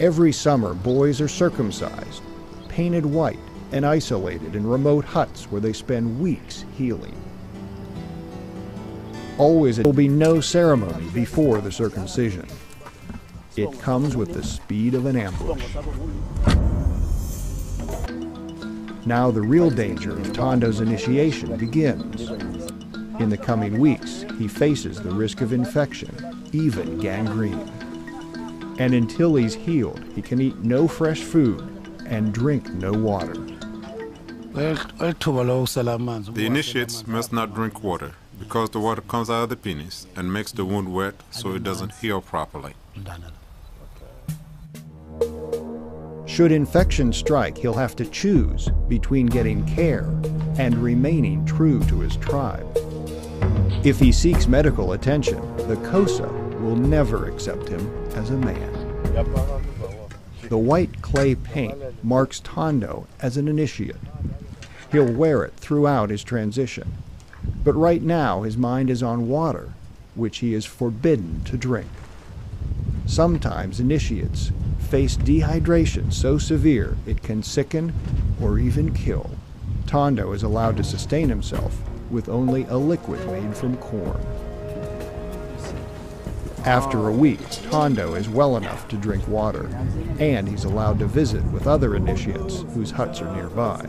Every summer, boys are circumcised, painted white, and isolated in remote huts where they spend weeks healing. Always, there will be no ceremony before the circumcision. It comes with the speed of an ambush. Now the real danger of Tondo's initiation begins. In the coming weeks, he faces the risk of infection, even gangrene. And until he's healed, he can eat no fresh food and drink no water. The initiates must not drink water because the water comes out of the penis and makes the wound wet so it doesn't heal properly. Should infection strike, he'll have to choose between getting care and remaining true to his tribe. If he seeks medical attention, the Xhosa will never accept him as a man. The white clay paint marks Tondo as an initiate. He'll wear it throughout his transition. But right now his mind is on water, which he is forbidden to drink. Sometimes initiates face dehydration so severe it can sicken or even kill. Tondo is allowed to sustain himself with only a liquid made from corn. After a week, Tondo is well enough to drink water, and he's allowed to visit with other initiates whose huts are nearby.